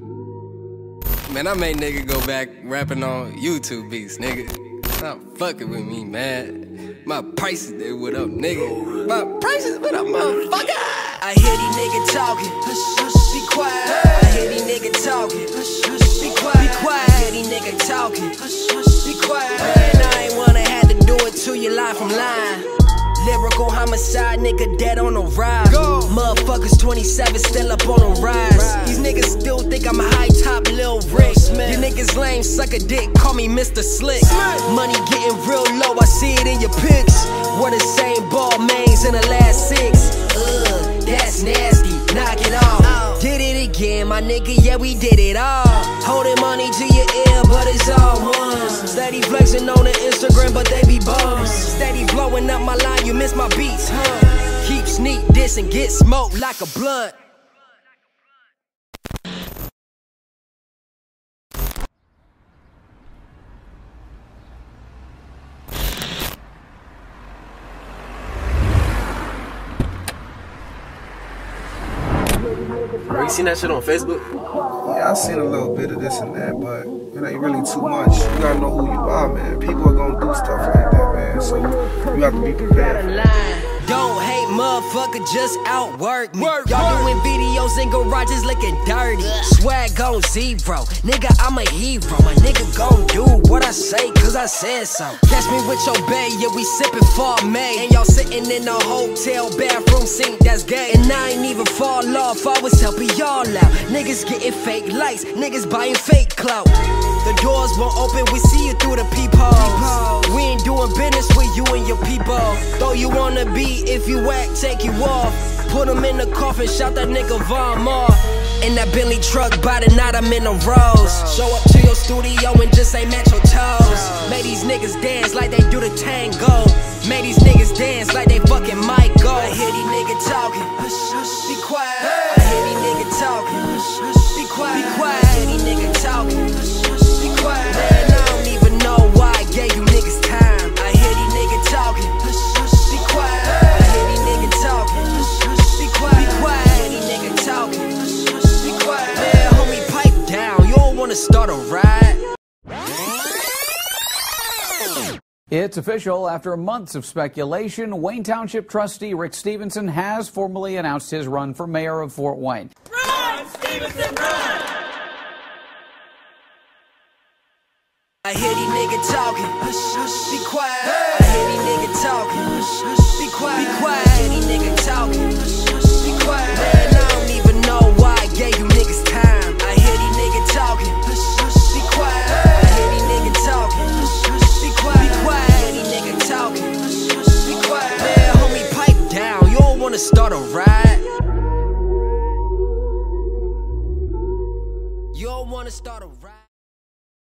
Man, I made nigga go back rapping on YouTube beats, nigga. Stop fucking with me, man. My prices, they what up, nigga. My prices, what up, motherfucker? I hear these niggas talking. Hush, hush, be quiet. I hear these niggas talking. Hush, hush, be quiet. Be quiet. I hear these niggas talking. Hush, hush, be quiet. Man, I ain't wanna have to do it to you line from line. Lyrical homicide, nigga dead on the rise. Go. Motherfuckers 27 still up on the rise. rise. These niggas niggas lame, suck a dick, call me Mr. Slick. Money getting real low, I see it in your pics. We're the same ball mains in the last six. Ugh, that's nasty, knock it off. Did it again, my nigga, yeah, we did it all. Holding money to your ear, but it's all ones. Steady flexing on the Instagram, but they be bums. Steady blowing up my line, you miss my beats, huh? Keep sneak and get smoked like a blunt. Bro, you seen that shit on Facebook? Yeah, I seen a little bit of this and that, but it ain't really too much. You gotta know who you are, man. People are gonna do stuff like that, man. So you have to be prepared. Don't hate motherfucker, just outwork me. Y'all doing videos in garages looking dirty. Swag on zero. Nigga, I'm a hero. My nigga gon' do what I say, cause I said so. Catch me with your bae, yeah, we sippin' for May. And y'all sitting in a hotel bathroom sink, that's gay. And I ain't even fall off, I was helping y'all out. Niggas getting fake lights, niggas buying fake clout. The doors won't open, we see you through the peepholes. We wanna be, if you act, take you off. Put him in the coffin, shout that nigga Von Mar. In that Bentley truck, by the night I'm in the rose. Show up to your studio and just ain't match your toes. Made these niggas dance like they do the tango. Made these niggas dance like they fucking might wanna start a riot. It's official. After months of speculation, Wayne Township trustee Rick Stevenson has formally announced his run for mayor of Fort Wayne. Run, Stevenson, run! I hear these niggas talking. Hush, hush, be quiet. I hear these niggas talking. Start a riot. You don't wanna start a